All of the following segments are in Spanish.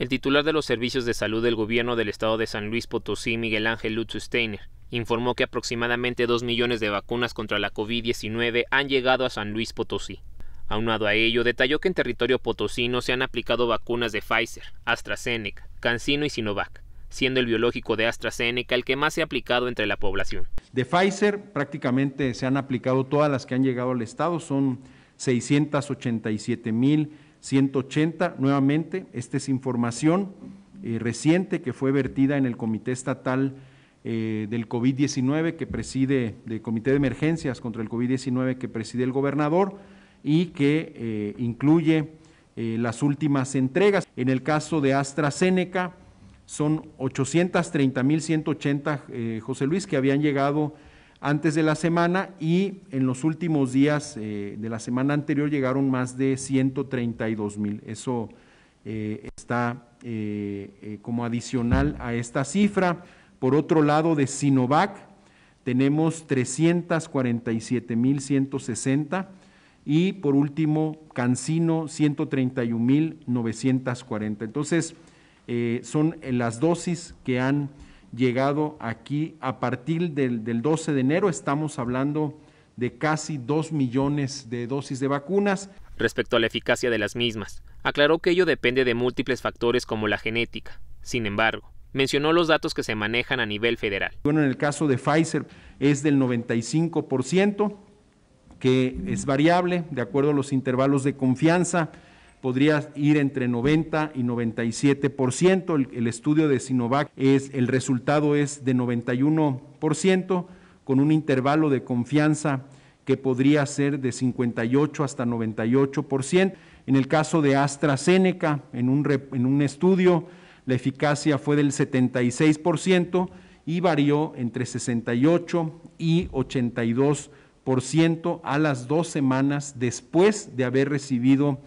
El titular de los servicios de salud del gobierno del estado de San Luis Potosí, Miguel Ángel Lutz Steiner, informó que aproximadamente 2 millones de vacunas contra la COVID-19 han llegado a San Luis Potosí. Aunado a ello, detalló que en territorio potosino se han aplicado vacunas de Pfizer, AstraZeneca, CanSino y Sinovac, siendo el biológico de AstraZeneca el que más se ha aplicado entre la población. De Pfizer prácticamente se han aplicado todas las que han llegado al estado, son 687 mil 180, nuevamente, esta es información eh, reciente que fue vertida en el Comité Estatal eh, del COVID-19 que preside, del Comité de Emergencias contra el COVID-19 que preside el gobernador y que eh, incluye las últimas entregas. En el caso de AstraZeneca, son 830.180, José Luis, que habían llegado antes de la semana y en los últimos días eh, de la semana anterior llegaron más de 132 mil. Eso eh, está eh, como adicional a esta cifra. Por otro lado, de Sinovac tenemos 347 mil 160 y por último, Cancino 131 mil 940. Entonces, son las dosis que han llegado aquí a partir del, 12 de enero. Estamos hablando de casi 2 millones de dosis de vacunas. Respecto a la eficacia de las mismas, aclaró que ello depende de múltiples factores como la genética. Sin embargo, mencionó los datos que se manejan a nivel federal. Bueno, en el caso de Pfizer es del 95%, que es variable de acuerdo a los intervalos de confianza podría ir entre 90 y 97%. El, el estudio de Sinovac es, el resultado es de 91%, con un intervalo de confianza que podría ser de 58 hasta 98%. En el caso de AstraZeneca, en un, en un estudio, la eficacia fue del 76% y varió entre 68 y 82% a las dos semanas después de haber recibido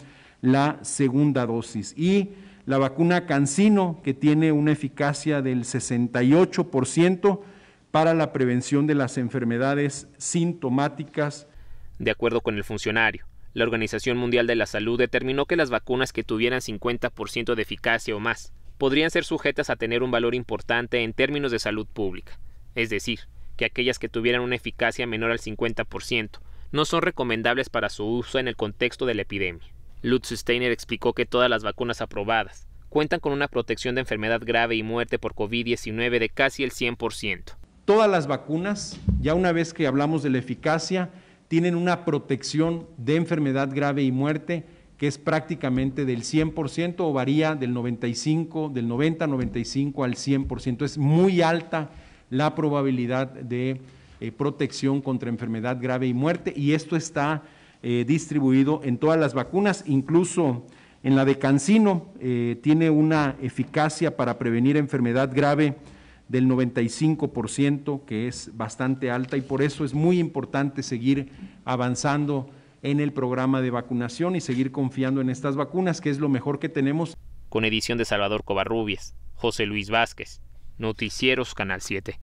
la segunda dosis. Y la vacuna Cancino, que tiene una eficacia del 68% para la prevención de las enfermedades sintomáticas. De acuerdo con el funcionario, la Organización Mundial de la Salud determinó que las vacunas que tuvieran 50% de eficacia o más podrían ser sujetas a tener un valor importante en términos de salud pública, es decir, que aquellas que tuvieran una eficacia menor al 50% no son recomendables para su uso en el contexto de la epidemia. Lutz Steiner explicó que todas las vacunas aprobadas cuentan con una protección de enfermedad grave y muerte por COVID-19 de casi el 100%. Todas las vacunas, ya una vez que hablamos de la eficacia, tienen una protección de enfermedad grave y muerte que es prácticamente del 100% o varía del 95, del 90, 95 al 100%. Es muy alta la probabilidad de eh, protección contra enfermedad grave y muerte y esto está eh, distribuido en todas las vacunas, incluso en la de Cancino, eh, tiene una eficacia para prevenir enfermedad grave del 95%, que es bastante alta y por eso es muy importante seguir avanzando en el programa de vacunación y seguir confiando en estas vacunas, que es lo mejor que tenemos. Con edición de Salvador Covarrubias, José Luis Vázquez, Noticieros Canal 7.